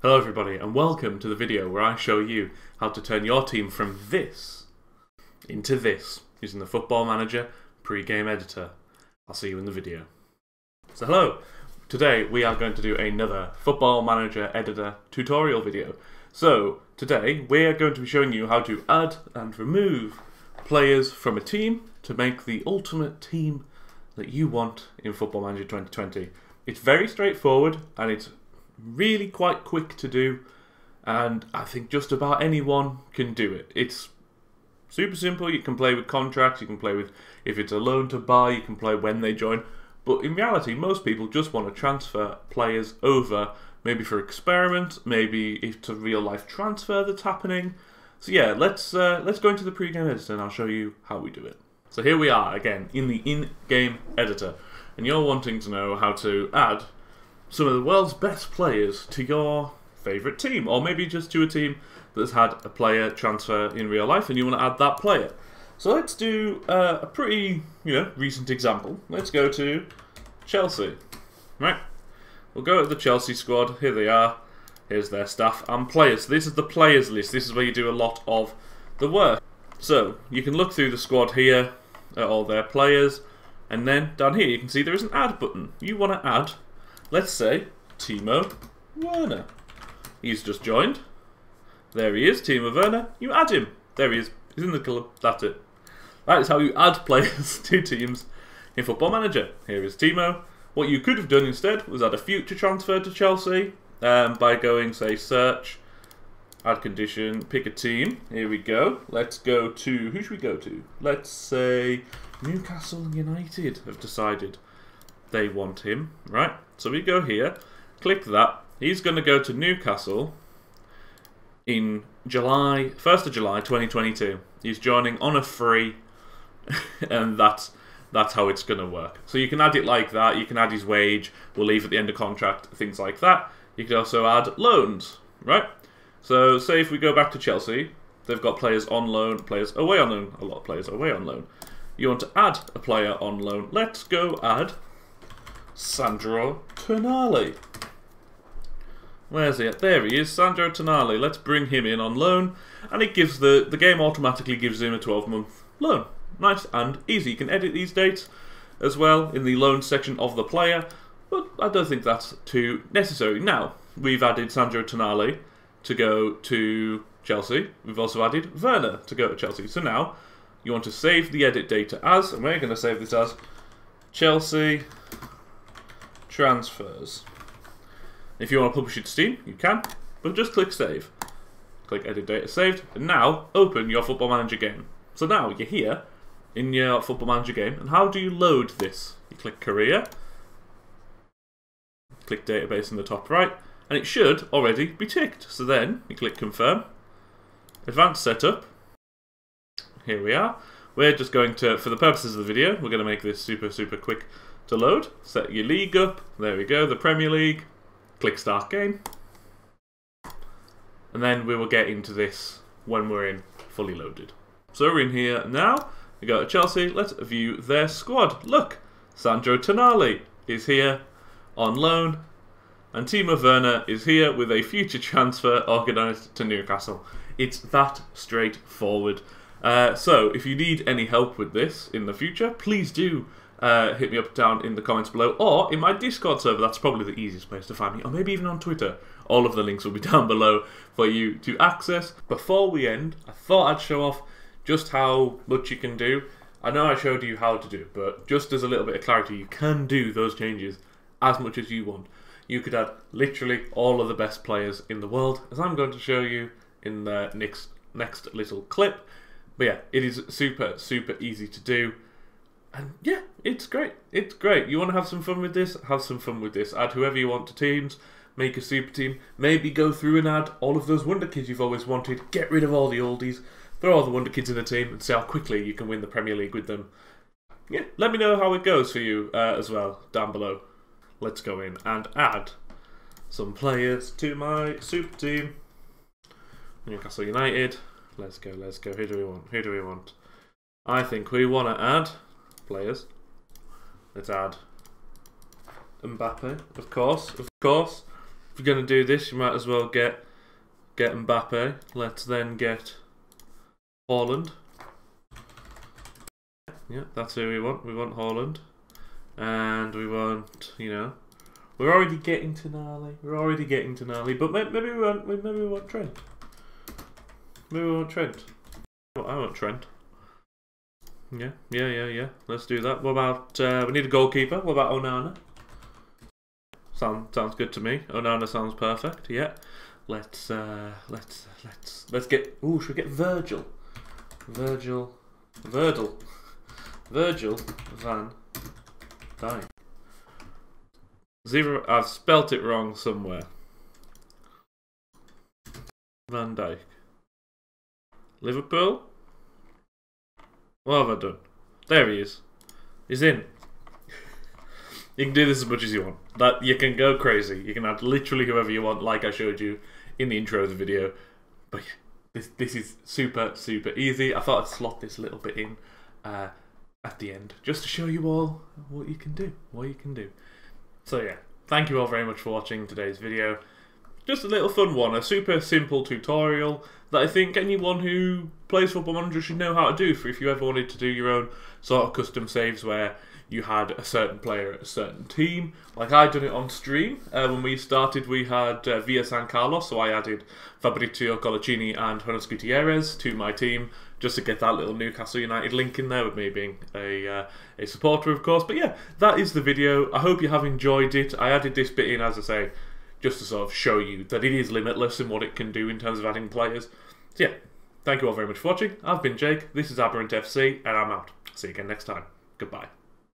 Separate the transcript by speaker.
Speaker 1: Hello everybody and welcome to the video where I show you how to turn your team from this into this using the Football Manager pre-game editor. I'll see you in the video. So hello, today we are going to do another Football Manager editor tutorial video. So today we are going to be showing you how to add and remove players from a team to make the ultimate team that you want in Football Manager 2020. It's very straightforward and it's really quite quick to do, and I think just about anyone can do it. It's super simple. You can play with contracts, you can play with if it's a loan to buy, you can play when they join. But in reality, most people just want to transfer players over, maybe for experiment, maybe it's a real life transfer that's happening. So yeah, let's uh, let's go into the pre-game editor and I'll show you how we do it. So here we are again in the in-game editor, and you're wanting to know how to add some of the world's best players to your favourite team, or maybe just to a team that's had a player transfer in real life and you want to add that player. So let's do uh, a pretty, you know, recent example. Let's go to Chelsea, right? We'll go to the Chelsea squad. Here they are. Here's their staff and players. This is the players list. This is where you do a lot of the work. So you can look through the squad here at all their players, and then down here you can see there is an add button. You want to add Let's say Timo Werner. He's just joined. There he is, Timo Werner. You add him. There he is. He's in the club. That's it. That is how you add players to teams in Football Manager. Here is Timo. What you could have done instead was add a future transfer to Chelsea um, by going, say, search, add condition, pick a team. Here we go. Let's go to, who should we go to? Let's say Newcastle United have decided they want him, right? So we go here, click that. He's going to go to Newcastle in July, 1st of July 2022. He's joining on a free, and that's that's how it's going to work. So you can add it like that. You can add his wage. We'll leave at the end of contract, things like that. You can also add loans, right? So say if we go back to Chelsea, they've got players on loan, players away on loan. A lot of players away on loan. You want to add a player on loan. Let's go add Sandro Tonali. Where's he at? There he is, Sandro Tonali. Let's bring him in on loan. And it gives the, the game automatically gives him a 12 month loan. Nice and easy. You can edit these dates as well in the loan section of the player. But I don't think that's too necessary. Now, we've added Sandro Tonali to go to Chelsea. We've also added Werner to go to Chelsea. So now, you want to save the edit data as, and we're going to save this as Chelsea transfers. If you want to publish it to Steam, you can, but just click save. Click edit data saved, and now open your Football Manager game. So now you're here in your Football Manager game, and how do you load this? You click career, click database in the top right, and it should already be ticked. So then you click confirm, advanced setup, here we are. We're just going to, for the purposes of the video, we're going to make this super, super quick to load. Set your league up. There we go, the Premier League. Click Start Game. And then we will get into this when we're in fully loaded. So we're in here now. We go to Chelsea. Let's view their squad. Look, Sandro Tonali is here on loan. And Timo Werner is here with a future transfer organised to Newcastle. It's that straightforward. Uh, so, if you need any help with this in the future, please do uh, hit me up down in the comments below or in my Discord server. That's probably the easiest place to find me, or maybe even on Twitter. All of the links will be down below for you to access. Before we end, I thought I'd show off just how much you can do. I know I showed you how to do it, but just as a little bit of clarity, you can do those changes as much as you want. You could add literally all of the best players in the world, as I'm going to show you in the next next little clip. But yeah, it is super, super easy to do. And yeah, it's great. It's great. You want to have some fun with this? Have some fun with this. Add whoever you want to teams. Make a super team. Maybe go through and add all of those Wonder Kids you've always wanted. Get rid of all the oldies. Throw all the Wonder Kids in the team and see how quickly you can win the Premier League with them. Yeah, let me know how it goes for you uh, as well down below. Let's go in and add some players to my super team. Newcastle United. Let's go, let's go. Who do we want? Who do we want? I think we want to add players. Let's add Mbappe, of course, of course. if you're going to do this, you might as well get get Mbappe. Let's then get Haaland. Yeah, that's who we want. We want Haaland. And we want, you know, we're already getting to Tonali. We're already getting to Tonali, but maybe we want maybe we want Trent. Maybe we want Trent. I want Trent. Yeah, yeah, yeah, yeah. Let's do that. What about uh, we need a goalkeeper? What about Onana? Sound sounds good to me. Onana sounds perfect. Yeah. Let's uh, let's let's let's get. Ooh, should we get Virgil? Virgil, Virgil, Virgil Van Dijk. Zero. I've spelt it wrong somewhere. Van Dijk. Liverpool. What have I done? There he is. He's in. you can do this as much as you want. That you can go crazy. You can add literally whoever you want, like I showed you in the intro of the video. But yeah, this this is super super easy. I thought I'd slot this little bit in uh, at the end just to show you all what you can do. What you can do. So yeah, thank you all very much for watching today's video. Just a little fun one, a super simple tutorial that I think anyone who plays Football Manager should know how to do for if you ever wanted to do your own sort of custom saves where you had a certain player at a certain team. Like I done it on stream. Uh, when we started, we had uh, Villa San Carlos, so I added Fabrizio Coloccini and Jonas Gutierrez to my team just to get that little Newcastle United link in there with me being a uh, a supporter, of course. But yeah, that is the video. I hope you have enjoyed it. I added this bit in, as I say, just to sort of show you that it is limitless in what it can do in terms of adding players. So yeah, thank you all very much for watching. I've been Jake, this is Aberrant FC, and I'm out. See you again next time. Goodbye.